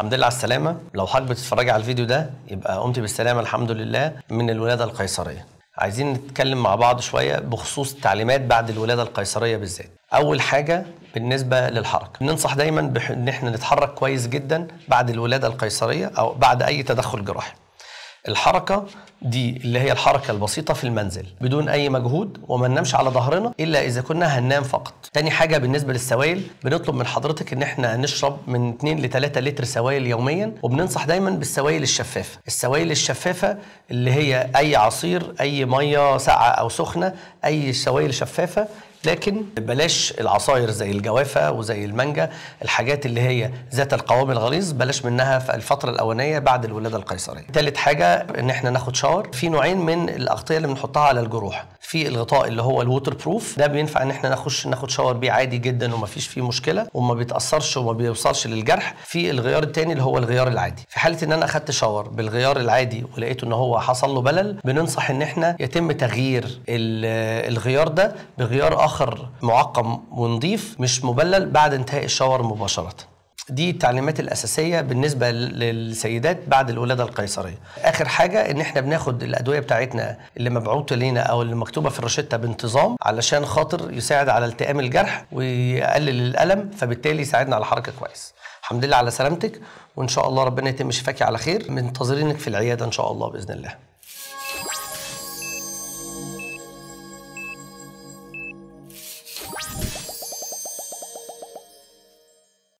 الحمد لله على السلامة. لو حضرتك بتتفرجي على الفيديو ده يبقى قمت بالسلامة الحمد لله من الولادة القيصرية. عايزين نتكلم مع بعض شوية بخصوص التعليمات بعد الولادة القيصرية بالذات. أول حاجة بالنسبة للحركة. بننصح دايما بح- إن إحنا نتحرك كويس جدا بعد الولادة القيصرية أو بعد أي تدخل جراحي. الحركة دي اللي هي الحركة البسيطة في المنزل بدون أي مجهود وما ننامش على ظهرنا إلا إذا كنا هننام فقط. تاني حاجة بالنسبة للسوائل بنطلب من حضرتك إن إحنا نشرب من 2 ل 3 لتر سوائل يوميا وبننصح دايما بالسوائل الشفافة. السوائل الشفافة اللي هي أي عصير أي مية ساقعة أو سخنة أي سوائل شفافة لكن بلاش العصاير زي الجوافة وزي المانجا الحاجات اللي هي ذات القوام الغليظ بلاش منها في الفترة الأولانية بعد الولادة القيصرية. ثالث حاجة إن إحنا ناخد shower في نوعين من الأغطية اللي بنحطها على الجروح في الغطاء اللي هو ال waterproof ده بينفع إن إحنا نخش ناخد shower بيه عادي جدا ومفيش فيه مشكلة وما بيتأثرش وما بيوصلش للجرح. في الغيار الثاني اللي هو الغيار العادي. في حالة إن أنا أخدت shower بالغيار العادي ولقيته إن هو حصل له بلل بننصح إن إحنا يتم تغيير ال- الغيار ده بغيار آخر معقم ونظيف مش مبلل بعد انتهاء ال shower مباشرة. دي التعليمات الأساسية بالنسبة للسيدات بعد الولادة القيصرية. آخر حاجة إن إحنا بناخد الأدوية بتاعتنا اللي مبعوثة لينا أو اللي مكتوبة في الروشتة بانتظام علشان خاطر يساعد على التئام الجرح ويقلل الألم فبالتالي يساعدنا على حركة كويس. الحمد لله على سلامتك وإن شاء الله ربنا يتم شفاكي على خير. منتظرينك في العيادة إن شاء الله بإذن الله.